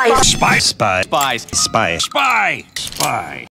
Spy. Spy. Spy. Spy. Spy. Spy. Spy.